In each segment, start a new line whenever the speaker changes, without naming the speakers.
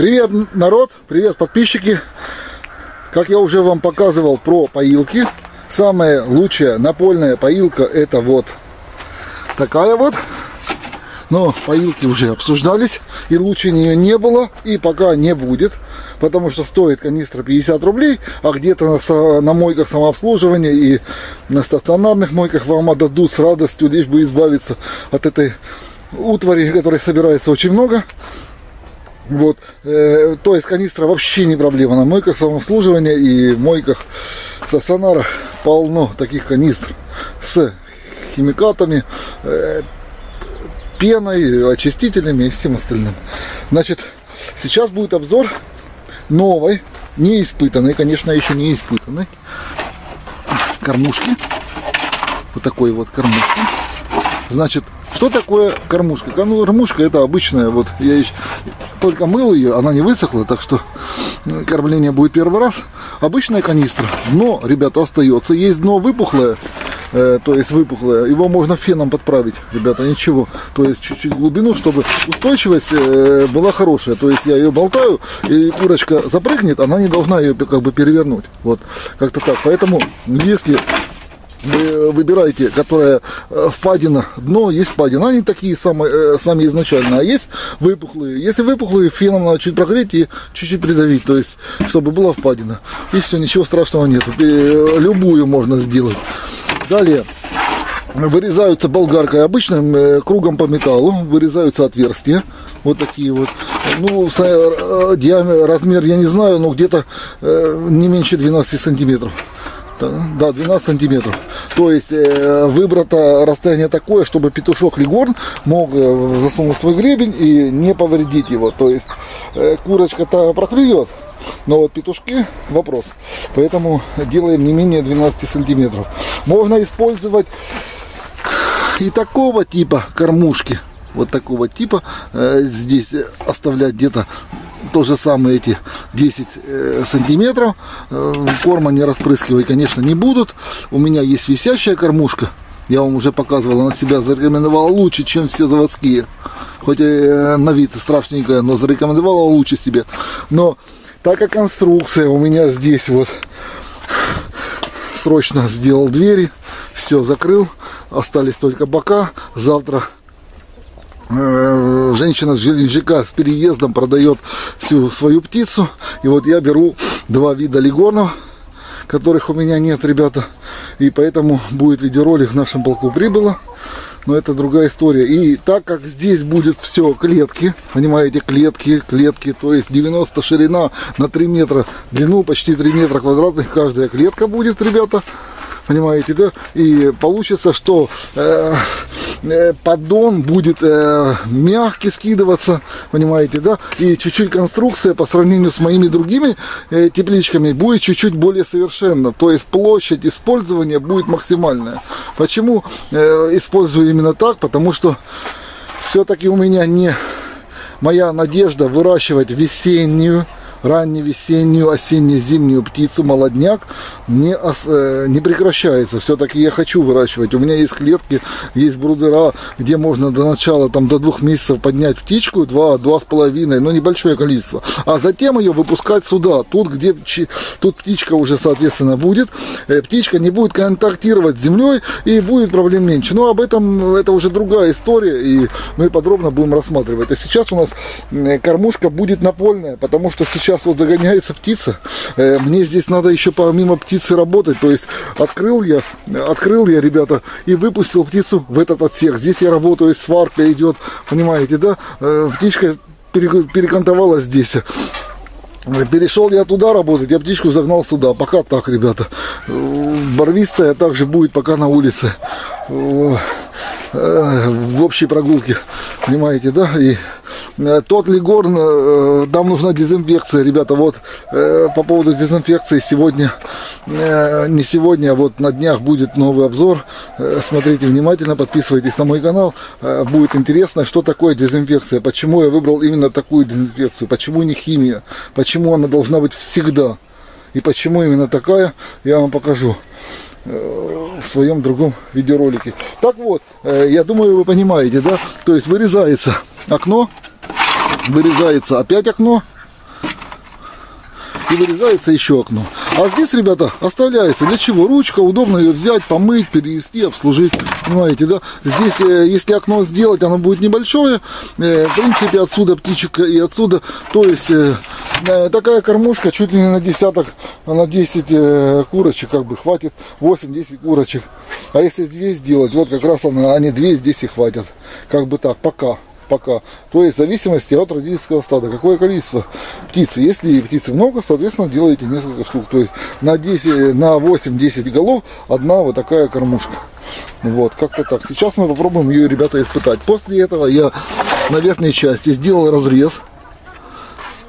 Привет, народ, привет, подписчики. Как я уже вам показывал про поилки, самая лучшая напольная поилка это вот такая вот. Но поилки уже обсуждались, и лучше нее не было, и пока не будет, потому что стоит канистра 50 рублей, а где-то на, на мойках самообслуживания и на стационарных мойках вам отдадут с радостью, лишь бы избавиться от этой утвари, которой собирается очень много. Вот, э, то есть канистра вообще не проблема. На мойках самообслуживания и мойках стационарах полно таких канистр с химикатами, э, пеной, очистителями и всем остальным. Значит, сейчас будет обзор новой, неиспытанной, конечно, еще не испытанной кормушки. Вот такой вот кормушки. Значит, что такое кормушка? Ну, кормушка это обычная, вот я только мыл ее, она не высохла, так что кормление будет первый раз. Обычная канистра, но, ребята, остается. Есть дно выпухлое, э, то есть выпухлое, его можно феном подправить, ребята, ничего. То есть чуть-чуть глубину, чтобы устойчивость э, была хорошая. То есть я ее болтаю, и курочка запрыгнет, она не должна ее как бы перевернуть. Вот, как-то так. Поэтому, если вы выбираете, которая э, впадина, дно, есть впадина, они такие самые, э, сами изначально, а есть выпухлые. Если выпухлые, феном надо чуть прогреть и чуть-чуть придавить, то есть, чтобы была впадина. И все, ничего страшного нет. Любую можно сделать. Далее, вырезаются болгаркой обычным э, кругом по металлу, вырезаются отверстия, вот такие вот. Ну, диаметр, размер я не знаю, но где-то не меньше 12 сантиметров да, 12 сантиметров. То есть э, выбрато расстояние такое, чтобы петушок лигорн мог э, засунуть свой гребень и не повредить его. То есть э, курочка-то проклюет, но вот петушки вопрос. Поэтому делаем не менее 12 сантиметров. Можно использовать и такого типа кормушки. Вот такого типа. Э, здесь оставлять где-то то же самое эти 10 э, сантиметров. Э, корма не распрыскивать, конечно, не будут. У меня есть висящая кормушка. Я вам уже показывал, она себя зарекомендовала лучше, чем все заводские. Хоть э, на вид страшненькая, но зарекомендовала лучше себе. Но так как конструкция у меня здесь вот срочно сделал двери, все закрыл, остались только бока. Завтра женщина с Геленджика с переездом продает всю свою птицу. И вот я беру два вида легонов, которых у меня нет, ребята. И поэтому будет видеоролик в нашем полку прибыло. Но это другая история. И так как здесь будет все клетки, понимаете, клетки, клетки, то есть 90 ширина на 3 метра длину, почти 3 метра квадратных каждая клетка будет, ребята. Понимаете, да? И получится, что э, Э, поддон будет э, мягкий скидываться, понимаете, да, и чуть-чуть конструкция по сравнению с моими другими э, тепличками будет чуть-чуть более совершенна, то есть площадь использования будет максимальная. Почему использую именно так? Потому что все-таки у меня не моя надежда выращивать весеннюю ранневесеннюю, осенне-зимнюю птицу, молодняк, не, э, не прекращается. Все-таки я хочу выращивать. У меня есть клетки, есть брудера, где можно до начала, там, до двух месяцев поднять птичку, два, два с половиной, но небольшое количество. А затем ее выпускать сюда, тут, где тут птичка уже, соответственно, будет. Э, птичка не будет контактировать с землей и будет проблем меньше. Но об этом это уже другая история, и мы подробно будем рассматривать. А сейчас у нас кормушка будет напольная, потому что сейчас сейчас вот загоняется птица. Э, мне здесь надо еще помимо птицы работать. То есть открыл я, открыл я, ребята, и выпустил птицу в этот отсек. Здесь я работаю, сварка идет, понимаете, да? Э, птичка перекантовалась здесь. Перешел я туда работать, я птичку загнал сюда. Пока так, ребята. Барвистая также будет пока на улице. Э, в общей прогулке. Понимаете, да? И Э, тот Лигорн, э, там нужна дезинфекция, ребята, вот э, по поводу дезинфекции сегодня, не сегодня, а вот на днях будет новый обзор, смотрите внимательно, подписывайтесь на мой канал, будет интересно, что такое дезинфекция, почему я выбрал именно такую дезинфекцию, почему не химия, почему она должна быть всегда, и почему именно такая, я вам покажу в своем другом видеоролике. Так вот, я думаю, вы понимаете, да? То есть вырезается окно, вырезается опять окно, и вырезается еще окно. А здесь, ребята, оставляется для чего? Ручка, удобно ее взять, помыть, перевести, обслужить. Понимаете, да? Здесь, э, если окно сделать, оно будет небольшое. Э, в принципе, отсюда птичек и отсюда. То есть, э, такая кормушка чуть ли не на десяток, на 10 курочек как бы хватит. 8-10 курочек. А если здесь сделать, вот как раз они две здесь и хватит. Как бы так, пока пока. То есть в зависимости от родительского стада. Какое количество птиц. Если птицы много, соответственно, делаете несколько штук. То есть на 10, на 8-10 голов одна вот такая кормушка. Вот, как-то так. Сейчас мы попробуем ее, ребята, испытать. После этого я на верхней части сделал разрез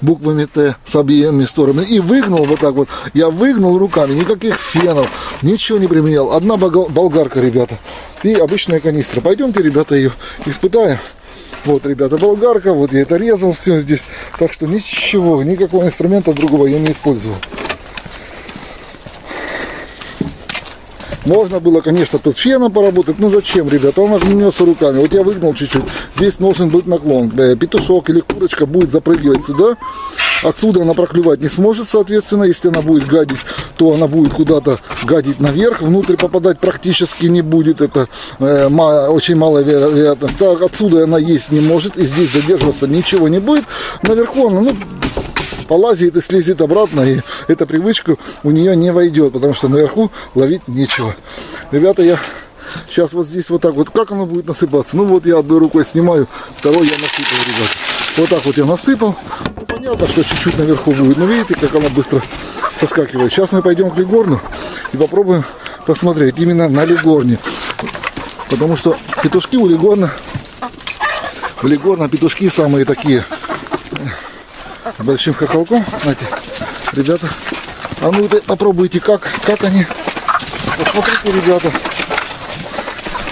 буквами Т с обеими сторонами и выгнал вот так вот. Я выгнал руками, никаких фенов, ничего не применял. Одна болгарка, ребята, и обычная канистра. Пойдемте, ребята, ее испытаем. Вот, ребята, болгарка, вот я это резал все здесь. Так что ничего, никакого инструмента другого я не использовал. Можно было, конечно, тут феном поработать, но зачем, ребята, он огнется руками. Вот я выгнал чуть-чуть, здесь должен быть наклон. Э, петушок или курочка будет запрыгивать сюда, отсюда она проклювать не сможет, соответственно, если она будет гадить, то она будет куда-то гадить наверх, внутрь попадать практически не будет, это э, очень малая вероятность. Так, отсюда она есть не может, и здесь задерживаться ничего не будет. Наверху она, ну, полазит и слезет обратно, и эта привычка у нее не войдет, потому что наверху ловить нечего. Ребята, я сейчас вот здесь вот так вот, как оно будет насыпаться? Ну вот я одной рукой снимаю, второй я насыпал, ребята. Вот так вот я насыпал. Понятно, что чуть-чуть наверху будет, но видите, как она быстро соскакивает. Сейчас мы пойдем к легорну и попробуем посмотреть именно на легорне. Потому что петушки у легорна, у легорна петушки самые такие большим хохолком. Знаете, ребята, а ну попробуйте, как, как они. Посмотрите, ребята.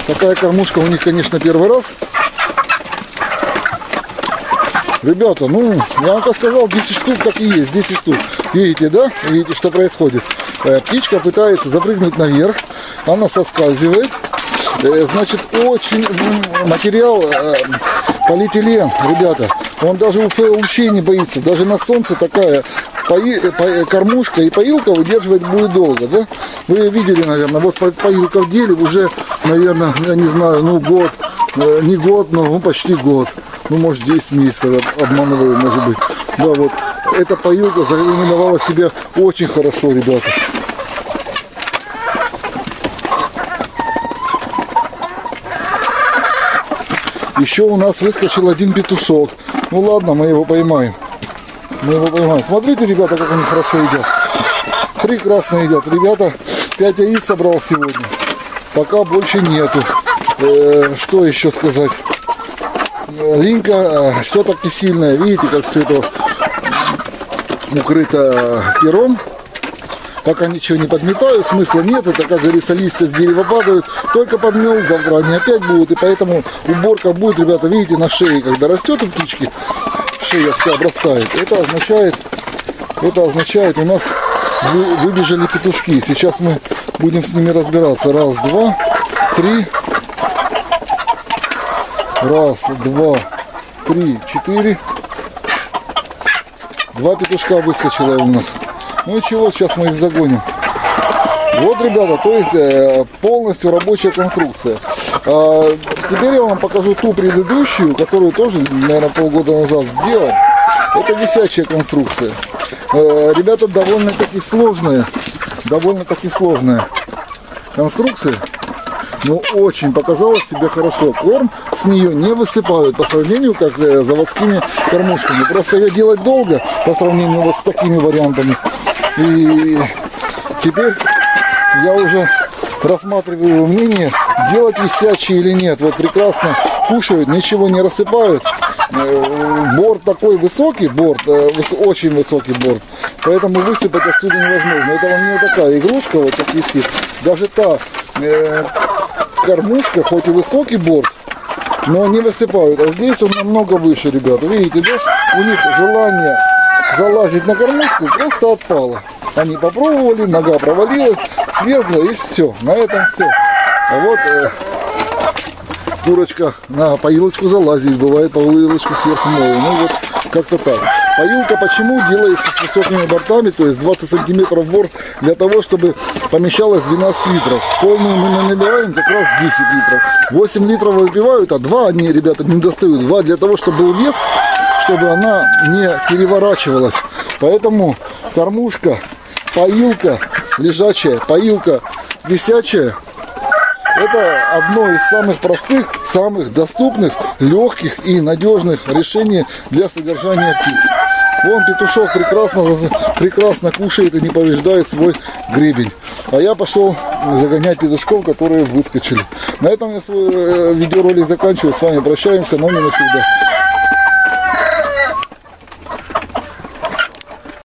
Такая кормушка у них, конечно, первый раз. Ребята, ну, я вам как сказал, 10 штук так и есть, 10 штук. Видите, да? Видите, что происходит? Э, птичка пытается запрыгнуть наверх, она соскальзывает. Э, значит, очень материал э, полиэтилен, ребята. Он даже у не боится. Даже на солнце такая кормушка и поилка выдерживать будет долго. Да? Вы видели, наверное, вот поилка в деле уже, наверное, я не знаю, ну год, не год, но ну, почти год. Ну, может, 10 месяцев обманываю, может быть. Да, вот. Эта поилка зарекомендовала себя очень хорошо, ребята. Еще у нас выскочил один петушок. Ну ладно, мы его поймаем. Мы его поймаем. Смотрите, ребята, как они хорошо едят. Прекрасно едят. Ребята, 5 яиц собрал сегодня. Пока больше нету. Э, что еще сказать? Линка э, все-таки сильная. Видите, как все это укрыто пером? Пока ничего не подметаю, смысла нет, это, как говорится, листья с дерева падают, только подмел, завтра они опять будут, и поэтому уборка будет, ребята, видите, на шее, когда растет у птички, шея вся обрастает, это означает, это означает, у нас выбежали петушки, сейчас мы будем с ними разбираться, раз, два, три, раз, два, три, четыре, два петушка выскочило у нас. Ну и чего, сейчас мы их загоним. Вот, ребята, то есть э, полностью рабочая конструкция. А, теперь я вам покажу ту предыдущую, которую тоже, наверное, полгода назад сделал. Это висячая конструкция. Э, ребята, довольно-таки сложная, довольно-таки сложная конструкция. Но очень показала себя хорошо. Корм с нее не высыпают по сравнению как с э, заводскими кормушками. Просто ее делать долго по сравнению вот с такими вариантами. И теперь я уже рассматриваю мнение, делать висячие или нет. Вот прекрасно кушают, ничего не рассыпают. Э, борт такой высокий, борт, э, очень высокий борт, поэтому высыпать отсюда невозможно. Это вам не такая игрушка, вот как висит. Даже та кормушка, хоть и высокий борт, но не высыпают. А здесь он намного выше, ребята. Видите, да? У них желание залазить на кормушку просто отпало. Они попробовали, нога провалилась, слезла и все. На этом все. А вот, э, курочка на поилочку залазит, бывает поилочку сверху новую. Ну вот как-то так. Поилка почему делается с высокими бортами, то есть 20 сантиметров борт, для того, чтобы помещалось 12 литров. Полную мы набираем как раз 10 литров. 8 литров выпивают, а 2 они, ребята, не достают. 2 для того, чтобы был вес, чтобы она не переворачивалась. Поэтому кормушка, поилка лежачая, поилка висячая это одно из самых простых, самых доступных, легких и надежных решений для содержания птиц. Вон петушок прекрасно, прекрасно кушает и не повреждает свой гребень. А я пошел загонять петушков, которые выскочили. На этом я свой э, видеоролик заканчиваю. С вами прощаемся, но не навсегда.